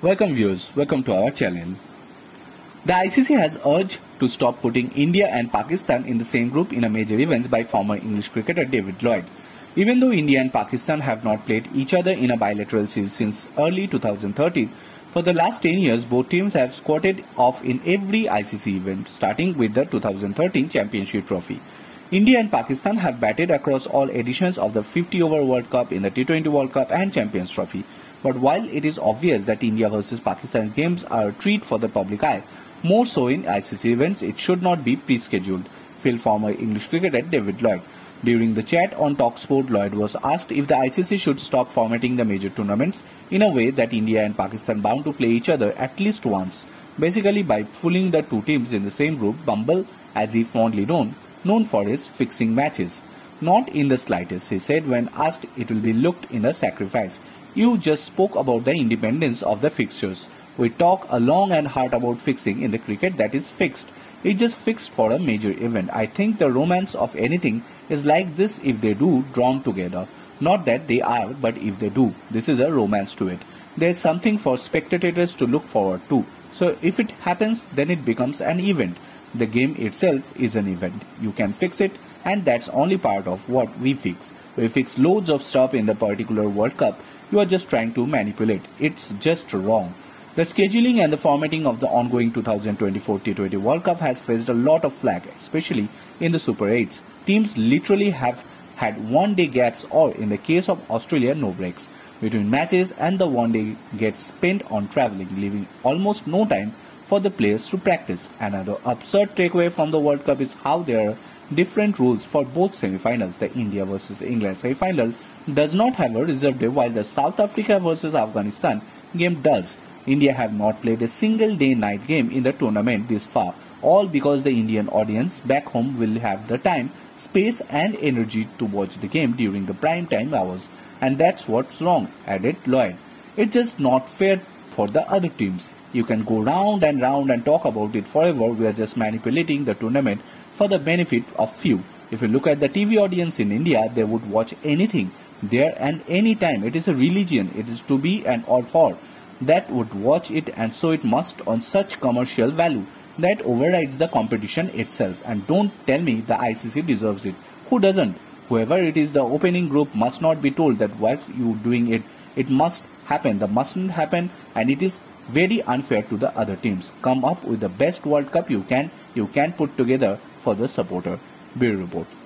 Welcome viewers, welcome to our channel. The ICC has urged to stop putting India and Pakistan in the same group in a major event by former English cricketer David Lloyd. Even though India and Pakistan have not played each other in a bilateral series since early 2013, for the last 10 years both teams have squatted off in every ICC event, starting with the 2013 Championship Trophy. India and Pakistan have batted across all editions of the 50 over World Cup in the T20 World Cup and Champions Trophy. But while it is obvious that India versus Pakistan games are a treat for the public eye, more so in ICC events, it should not be pre-scheduled, feel former English cricketer David Lloyd. During the chat on Talksport, Lloyd was asked if the ICC should stop formatting the major tournaments in a way that India and Pakistan bound to play each other at least once, basically by pulling the two teams in the same group, Bumble, as he fondly known, known for his fixing matches. Not in the slightest, he said when asked it will be looked in a sacrifice. You just spoke about the independence of the fixtures. We talk a long and hard about fixing in the cricket that is fixed. It's just fixed for a major event. I think the romance of anything is like this if they do drawn together. Not that they are, but if they do. This is a romance to it. There's something for spectators to look forward to. So if it happens, then it becomes an event. The game itself is an event. You can fix it and that's only part of what we fix. We fix loads of stuff in the particular World Cup. You are just trying to manipulate. It's just wrong. The scheduling and the formatting of the ongoing 2024 T20 World Cup has faced a lot of flack, especially in the Super 8s. Teams literally have had one day gaps or in the case of Australia no breaks between matches and the one day gets spent on travelling leaving almost no time for the players to practice. Another absurd takeaway from the World Cup is how there are different rules for both semi-finals. The India versus England semi-final does not have a reserve day while the South Africa versus Afghanistan game does. India have not played a single day night game in the tournament this far, all because the Indian audience back home will have the time, space and energy to watch the game during the prime time hours. And that's what's wrong, added Lloyd. It's just not fair for the other teams. You can go round and round and talk about it forever. We are just manipulating the tournament for the benefit of few. If you look at the TV audience in India, they would watch anything, there and any time. It is a religion. It is to be and or for. That would watch it and so it must on such commercial value that overrides the competition itself. And don't tell me the ICC deserves it. Who doesn't? Whoever it is, the opening group must not be told that why you doing it. It must happen. The mustn't happen and it is very unfair to the other teams. Come up with the best World Cup you can you can put together for the supporter. Bureau Report.